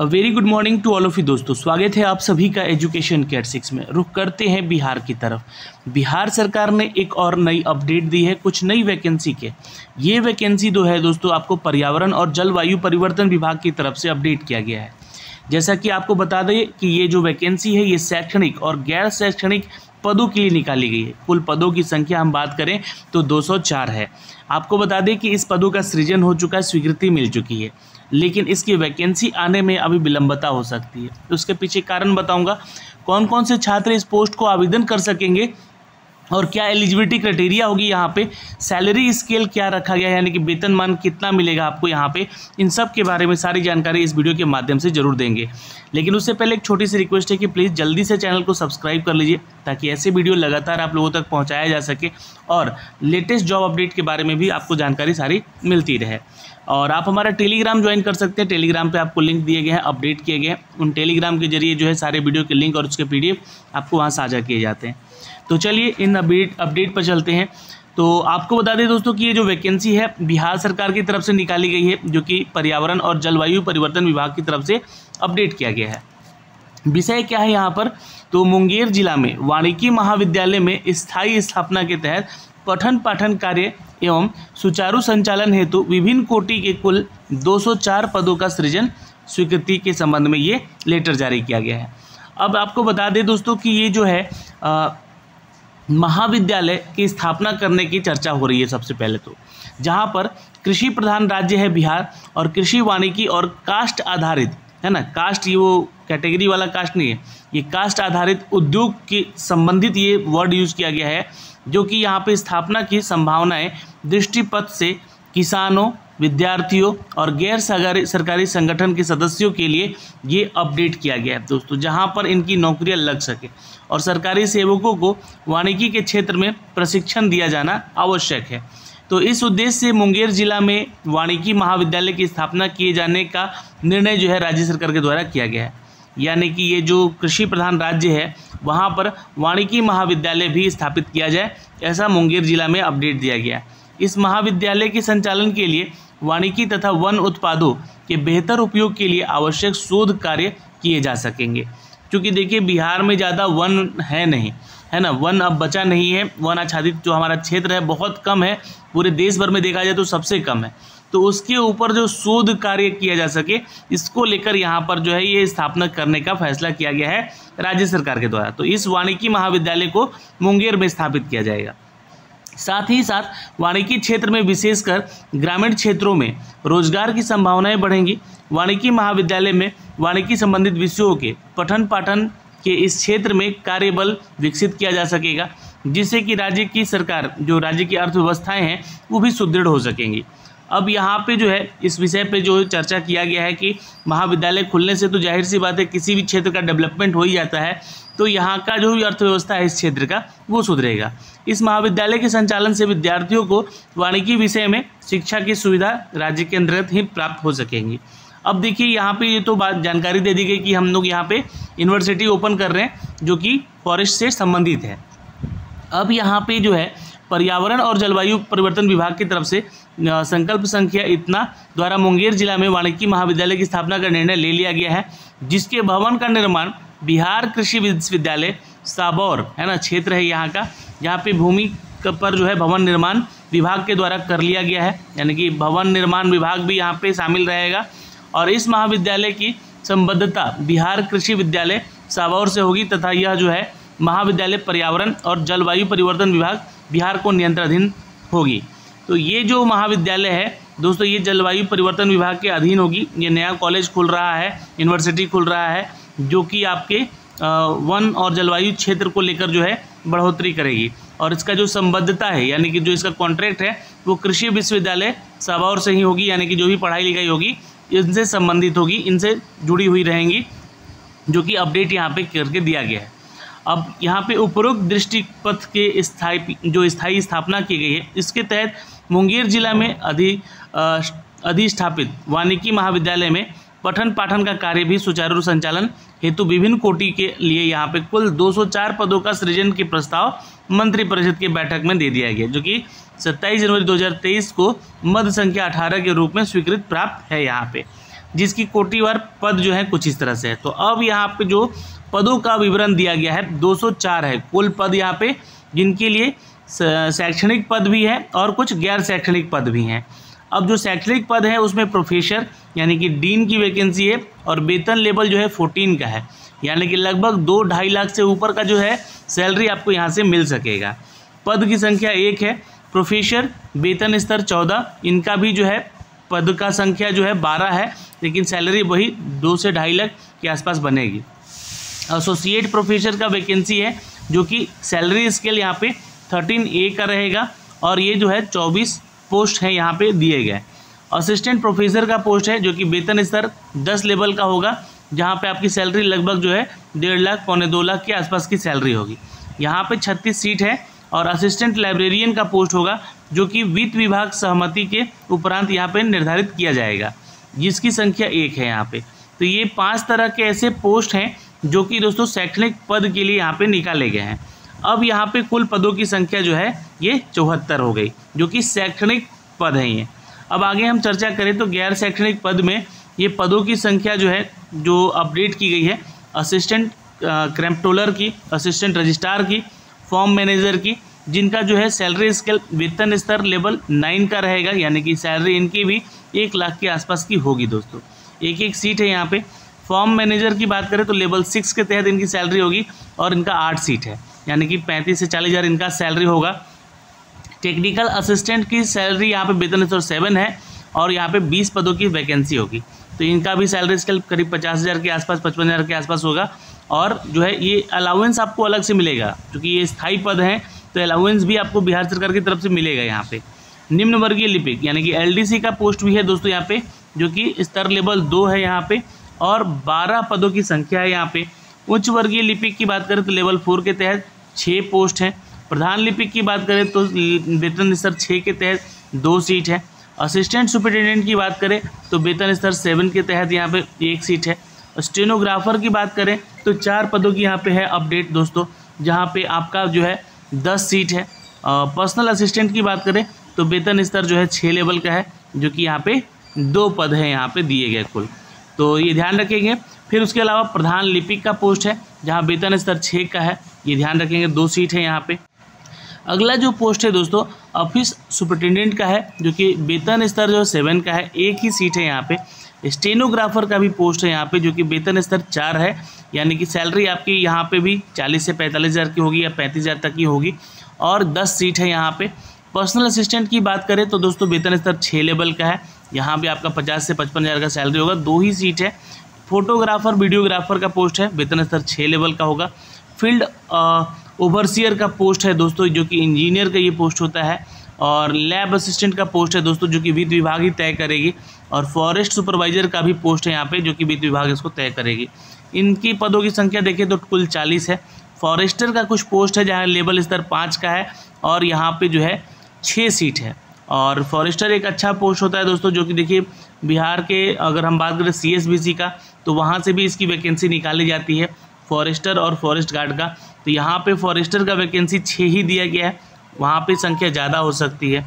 Very good morning to all of you दोस्तों। स्वागत है आप सभी का एजुकेशन केयर सिक्स में। रुख करते हैं बिहार की तरफ़। बिहार सरकार ने एक और नई अपडेट दी है, कुछ नई वैकेंसी के। ये वैकेंसी जो है दोस्तों, आपको पर्यावरण और जलवायु परिवर्तन विभाग की तरफ़ से अपडेट किया गया है। जैसा कि आपको बता दें कि ये जो वैकेंसी है, ये शैक्षणिक और गैर शैक्षणिक पदों के लिए निकाली गई है। कुल पदों की संख्या हम बात करें तो 204 है। आपको बता दें कि इस पदों का सृजन हो चुका है, स्वीकृति मिल चुकी है। लेकिन इसकी वैकेंसी आने में अभी विलंबता हो सकती है। तो उसके पीछे कारण बताऊँगा कौन कौन से छात्र इस पोस्ट को आवेदन कर सकेंगे? और क्या एलिजिबिलिटी क्राइटेरिया होगी यहाँ पे? सैलरी स्केल क्या रखा गया है? यानी कि वेतनमान कितना मिलेगा आपको यहाँ पे? इन सब के बारे में सारी जानकारी इस वीडियो के माध्यम से ज़रूर देंगे। लेकिन उससे पहले एक छोटी सी रिक्वेस्ट है कि प्लीज़ जल्दी से चैनल को सब्सक्राइब कर लीजिए, ताकि ऐसे वीडियो लगातार आप लोगों तक पहुँचाया जा सके और लेटेस्ट जॉब अपडेट के बारे में भी आपको जानकारी सारी मिलती रहे। और आप हमारा टेलीग्राम ज्वाइन कर सकते हैं। टेलीग्राम पे आपको लिंक दिए गए हैं अपडेट किए गए हैं। उन टेलीग्राम के ज़रिए जो है सारे वीडियो के लिंक और उसके पीडीएफ आपको वहाँ साझा किए जाते हैं। तो चलिए इन अपडेट अपडेट पर चलते हैं। तो आपको बता दें दोस्तों कि ये जो वैकेंसी है बिहार सरकार की तरफ़ से निकाली गई है जो कि पर्यावरण और जलवायु परिवर्तन विभाग की तरफ़ से अपडेट किया गया है। विषय क्या है यहाँ पर? तो मुंगेर जिला में वानिकी महाविद्यालय में स्थायी स्थापना के तहत पठन पाठन कार्य एवं सुचारू संचालन हेतु विभिन्न कोटि के कुल 204 पदों का सृजन स्वीकृति के संबंध में ये लेटर जारी किया गया है। अब आपको बता दें दोस्तों कि ये जो है आ, महाविद्यालय की स्थापना करने की चर्चा हो रही है सबसे पहले तो जहाँ पर कृषि प्रधान राज्य है बिहार और कृषि वानिकी और कास्ट आधारित, है ना? कास्ट ये वो कैटेगरी वाला कास्ट नहीं है, ये कास्ट आधारित उद्योग के संबंधित ये वर्ड यूज़ किया गया है, जो कि यहाँ पे स्थापना की संभावनाएँ दृष्टिपथ से किसानों विद्यार्थियों और गैर सरकारी संगठन के सदस्यों के लिए ये अपडेट किया गया है दोस्तों, जहाँ पर इनकी नौकरियाँ लग सके और सरकारी सेवकों को वानिकी के क्षेत्र में प्रशिक्षण दिया जाना आवश्यक है। तो इस उद्देश्य से मुंगेर जिला में वानिकी महाविद्यालय की स्थापना किए जाने का निर्णय जो है राज्य सरकार के द्वारा किया गया है। यानी कि ये जो कृषि प्रधान राज्य है, वहाँ पर वानिकी महाविद्यालय भी स्थापित किया जाए, ऐसा मुंगेर जिला में अपडेट दिया गया इस महाविद्यालय के संचालन के लिए वानिकी तथा वन उत्पादों के बेहतर उपयोग के लिए आवश्यक शोध कार्य किए जा सकेंगे। क्योंकि देखिए, बिहार में ज़्यादा वन है नहीं, है ना? वन अब बचा नहीं है। वन आच्छादित जो हमारा क्षेत्र है बहुत कम है। पूरे देश भर में देखा जाए तो सबसे कम है। तो उसके ऊपर जो शोध कार्य किया जा सके, इसको लेकर यहाँ पर जो है ये स्थापना करने का फैसला किया गया है राज्य सरकार के द्वारा। तो इस वानिकी महाविद्यालय को मुंगेर में स्थापित किया जाएगा। साथ ही साथ वाणिकी क्षेत्र में विशेषकर ग्रामीण क्षेत्रों में रोज़गार की संभावनाएँ बढ़ेंगी। वाणिकी महाविद्यालय में वाणिकी संबंधित विषयों के पठन पाठन के इस क्षेत्र में कार्यबल विकसित किया जा सकेगा, जिससे कि राज्य की सरकार, जो राज्य की अर्थव्यवस्थाएँ हैं, वो भी सुदृढ़ हो सकेंगी। अब यहाँ पे जो है, इस विषय पे जो चर्चा किया गया है कि महाविद्यालय खुलने से तो ज़ाहिर सी बात है, किसी भी क्षेत्र का डेवलपमेंट हो ही जाता है तो यहाँ का जो भी अर्थव्यवस्था है इस क्षेत्र का, वो सुधरेगा। इस महाविद्यालय के संचालन से विद्यार्थियों को वानिकी विषय में शिक्षा की सुविधा राज्य के अंतर्गत ही प्राप्त हो सकेंगी। अब देखिए, यहाँ पे ये तो बात जानकारी दे दी गई कि हम लोग यहाँ पे यूनिवर्सिटी ओपन कर रहे हैं, जो कि फॉरेस्ट से संबंधित है। अब यहाँ पे जो है पर्यावरण और जलवायु परिवर्तन विभाग की तरफ़ से संकल्प संख्या इतना द्वारा मुंगेर जिला में वानिकी महाविद्यालय की स्थापना का निर्णय ले लिया गया है, जिसके भवन का निर्माण बिहार कृषि विश्वविद्यालय, साबौर, है ना, क्षेत्र है यहाँ का यहाँ पे भूमि पर जो है भवन निर्माण विभाग के द्वारा कर लिया गया है, यानी कि भवन निर्माण विभाग भी यहाँ पे शामिल रहेगा, और इस महाविद्यालय की संबद्धता बिहार कृषि विद्यालय, साबौर से होगी, तथा यह जो है महाविद्यालय पर्यावरण और जलवायु परिवर्तन विभाग बिहार को नियंत्रणाधीन होगी। तो ये जो महाविद्यालय है, दोस्तों, ये जलवायु परिवर्तन विभाग के अधीन होगी। ये नया कॉलेज खुल रहा है, यूनिवर्सिटी खुल रहा है, जो कि आपके वन और जलवायु क्षेत्र को लेकर जो है बढ़ोतरी करेगी। और इसका जो संबद्धता है, यानी कि जो इसका कॉन्ट्रैक्ट है, वो कृषि विश्वविद्यालय साबाउर से ही होगी, यानी कि जो भी पढ़ाई लिखाई होगी, इनसे संबंधित होगी, इनसे जुड़ी हुई रहेंगी, जो कि अपडेट यहाँ पे करके दिया गया है। अब यहाँ पे उपरोक्त दृष्टिपथ के स्थायी जो स्थायी स्थापना की गई है, इसके तहत मुंगेर जिला में अधि अधिष्ठापित वानिकी महाविद्यालय में पठन पाठन का कार्य भी सुचारू संचालन हेतु विभिन्न कोटि के लिए यहाँ पे कुल 204 पदों का सृजन के प्रस्ताव मंत्री परिषद की बैठक में दे दिया गया, जो कि 27 जनवरी 2023 को मध्य संख्या 18 के रूप में स्वीकृत प्राप्त है यहाँ पे, जिसकी कोटिवार पद जो है कुछ इस तरह से है। तो अब यहाँ पे जो पदों का विवरण दिया गया है। 204 है। कुल पद यहाँ पे जिनके लिए शैक्षणिक पद भी है और कुछ गैर शैक्षणिक पद भी हैं। अब जो शैक्षणिक पद है, उसमें प्रोफेसर यानी कि डीन की वैकेंसी है और वेतन लेवल जो है फोर्टीन का है। यानी कि लगभग दो ढाई लाख से ऊपर का जो है, सैलरी आपको यहाँ से मिल सकेगा। पद की संख्या एक है। प्रोफेसर, वेतन स्तर चौदह। इनका भी जो है, पद का संख्या जो है बारह है, लेकिन सैलरी वही दो से ढाई लाख के आसपास बनेगी। एसोसिएट प्रोफेसर का वैकेंसी है, जो कि सैलरी स्केल यहाँ पे थर्टीन ए का रहेगा और ये जो है चौबीस पोस्ट है यहाँ पे दिए गए असिस्टेंट प्रोफेसर का पोस्ट है, जो कि वेतन स्तर दस लेवल का होगा, जहाँ पे आपकी सैलरी लगभग जो है डेढ़ लाख, पौने दो लाख के आसपास की सैलरी होगी। यहाँ पे छत्तीस सीट है और असिस्टेंट लाइब्रेरियन का पोस्ट होगा, जो कि वित्त विभाग सहमति के उपरांत यहाँ पे निर्धारित किया जाएगा, जिसकी संख्या एक है यहाँ पे। तो ये पाँच तरह के ऐसे पोस्ट हैं जो कि दोस्तों शैक्षणिक पद के लिए यहाँ पे निकाले गए हैं। अब यहाँ पे कुल पदों की संख्या जो है, ये चौहत्तर हो गई, जो कि शैक्षणिक पद हैं ये। अब आगे हम चर्चा करें तो गैर शैक्षणिक पद में ये पदों की संख्या जो है, जो अपडेट की गई है, असिस्टेंट क्रैम्पटोलर की, असिस्टेंट रजिस्ट्रार की, फॉर्म मैनेजर की, जिनका जो है सैलरी स्केल वेतन स्तर लेवल नाइन का रहेगा, यानी कि सैलरी इनकी भी एक लाख के आसपास की होगी दोस्तों। एक एक सीट है यहाँ पे। फॉर्म मैनेजर की बात करें तो लेवल सिक्स के तहत इनकी सैलरी होगी और इनका आठ सीट है। यानी कि पैंतीस से चालीस हज़ार इनका सैलरी होगा। टेक्निकल असिस्टेंट की सैलरी यहाँ पे वेतन स्तर सेवन है और यहाँ पे बीस पदों की वैकेंसी होगी। तो इनका भी सैलरी स्केल करीब पचास हज़ार के आसपास, पचपन हज़ार के आसपास होगा और जो है ये अलाउंस आपको अलग से मिलेगा, क्योंकि ये स्थायी पद हैं तो अलाउंस भी आपको बिहार सरकार की तरफ़ से मिलेगा यहाँ पे। निम्न वर्गीय लिपिक, यानी कि एलडीसी का पोस्ट भी है दोस्तों यहाँ पे, जो कि स्तर लेवल दो है यहाँ पे। और बारह पदों की संख्या है यहाँ पे। उच्च वर्गीय लिपिक की बात करें तो लेवल फोर के तहत छः पोस्ट हैं। प्रधान लिपिक की बात करें तो वेतन स्तर छः के तहत दो सीट है। असिस्टेंट सुपरिटेंडेंट की बात करें तो वेतन स्तर सेवन के तहत यहाँ पे एक सीट है। स्टेनोग्राफर की बात करें तो चार पदों की यहाँ पे है अपडेट दोस्तों, जहाँ पे आपका जो है दस सीट है। पर्सनल असिस्टेंट की बात करें तो वेतन स्तर जो है छः लेवल का है, जो कि यहाँ पे दो पद हैं यहाँ पे दिए गए कुल। तो ये ध्यान रखेंगे। फिर उसके अलावा प्रधान लिपिक का पोस्ट है, जहाँ वेतन स्तर छः का है। ये ध्यान रखेंगे, दो सीट है यहाँ पे। अगला जो पोस्ट है दोस्तों, ऑफ़िस सुपरिटेंडेंट का है, जो कि वेतन स्तर जो सेवन का है, एक ही सीट है यहाँ पे। स्टेनोग्राफर का भी पोस्ट है यहाँ पे, जो कि वेतन स्तर चार है। यानी कि सैलरी आपकी यहाँ पे भी चालीस से पैंतालीस हज़ार की होगी या पैंतीस हज़ार तक की होगी। और दस सीट है यहाँ पे। पर्सनल असिस्टेंट की बात करें तो दोस्तों, वेतन स्तर छः लेवल का है। यहाँ भी आपका पचास से पचपन हज़ार का सैलरी होगा। दो ही सीट है। फोटोग्राफर वीडियोग्राफर का पोस्ट है। वेतन स्तर छः लेवल का होगा। फ़ील्ड ओवरसियर का पोस्ट है दोस्तों, जो कि इंजीनियर का ये पोस्ट होता है। और लैब असिस्टेंट का पोस्ट है दोस्तों, जो कि वित्त विभाग ही तय करेगी। और फॉरेस्ट सुपरवाइजर का भी पोस्ट है यहाँ पे, जो कि वित्त विभाग इसको तय करेगी। इनकी पदों की संख्या देखें तो कुल चालीस है। फॉरेस्टर का कुछ पोस्ट है जहाँ लेवल स्तर पाँच का है। और यहाँ पे जो है छः सीट है। और फॉरेस्टर एक अच्छा पोस्ट होता है दोस्तों, जो कि देखिए, बिहार के, अगर हम बात करें सीएसबीसी का तो वहाँ से भी इसकी वैकेंसी निकाली जाती है, फॉरेस्टर और फॉरेस्ट गार्ड का। तो यहाँ पे फॉरेस्टर का वैकेंसी छः ही दिया गया है, वहाँ पे संख्या ज़्यादा हो सकती है।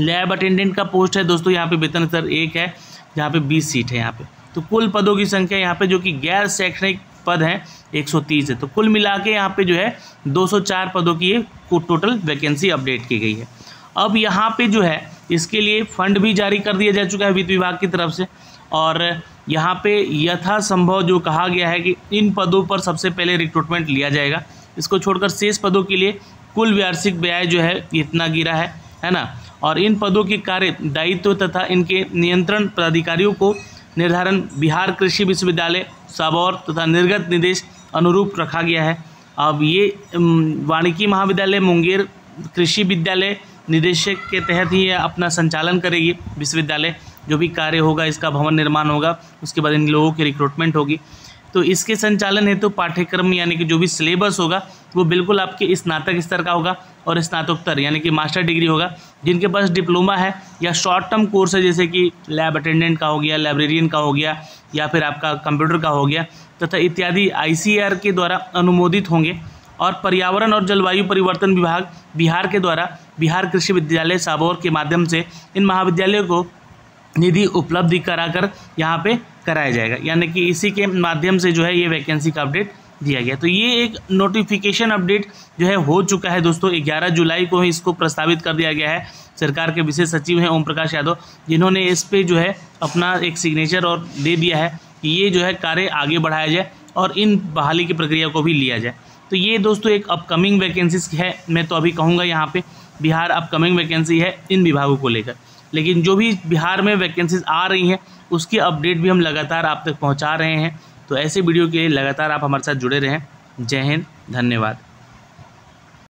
लैब अटेंडेंट का पोस्ट है दोस्तों, यहाँ पे वेतन स्तर एक है, जहाँ पे बीस सीट है यहाँ पे। तो कुल पदों की संख्या यहाँ पे जो कि गैर शैक्षणिक पद हैं 130 है। तो कुल मिला के यहाँ पे जो है 204 पदों की ये टोटल वैकेंसी अपडेट की गई है। अब यहाँ पे जो है, इसके लिए फंड भी जारी कर दिया जा चुका है वित्त विभाग की तरफ़ से। और यहाँ पे यथासंभव जो कहा गया है कि इन पदों पर सबसे पहले रिक्रूटमेंट लिया जाएगा। इसको छोड़कर शेष पदों के लिए कुल वार्षिक व्यय जो है, इतना गिरा है है ना? और इन पदों के कार्य दायित्व तथा इनके नियंत्रण पदाधिकारियों को निर्धारण बिहार कृषि विश्वविद्यालय, साबौर तथा निर्गत निर्देश अनुरूप रखा गया है। अब ये वानिकी महाविद्यालय, मुंगेर कृषि विद्यालय निदेशक के तहत ही अपना संचालन करेगी विश्वविद्यालय। जो भी कार्य होगा, इसका भवन निर्माण होगा, उसके बाद इन लोगों की रिक्रूटमेंट होगी। तो इसके संचालन हेतु तो पाठ्यक्रम, यानी कि जो भी सिलेबस होगा, वो बिल्कुल आपके स्नातक स्तर का होगा और स्नातकोत्तर यानी कि मास्टर डिग्री होगा। जिनके पास डिप्लोमा है या शॉर्ट टर्म कोर्स है, जैसे कि लैब अटेंडेंट का हो गया लाइब्रेरियन का हो गया, या फिर आपका कंप्यूटर का हो गया, तथा इत्यादि आईसीआर के द्वारा अनुमोदित होंगे। और पर्यावरण और जलवायु परिवर्तन विभाग, बिहार के द्वारा बिहार कृषि विद्यालय साबौर के माध्यम से इन महाविद्यालयों को निधि उपलब्धि कराकर यहाँ पे कराया जाएगा। यानी कि इसी के माध्यम से जो है ये वैकेंसी का अपडेट दिया गया। तो ये एक नोटिफिकेशन अपडेट जो है हो चुका है दोस्तों। 11 जुलाई को ही इसको प्रस्तावित कर दिया गया है। सरकार के विशेष सचिव हैं ओम प्रकाश यादव, जिन्होंने इस पे जो है अपना एक सिग्नेचर और दे दिया है कि ये जो है कार्य आगे बढ़ाया जाए और इन बहाली की प्रक्रिया को भी लिया जाए। तो ये दोस्तों एक अपकमिंग वैकेंसीज है। मैं तो अभी कहूँगा यहाँ पे बिहार अपकमिंग वैकेंसी है इन विभागों को लेकर। लेकिन जो भी बिहार में वैकेंसीज आ रही हैं, उसकी अपडेट भी हम लगातार आप तक पहुँचा रहे हैं। तो ऐसे वीडियो के लिए लगातार आप हमारे साथ जुड़े रहें। जय हिंद, धन्यवाद।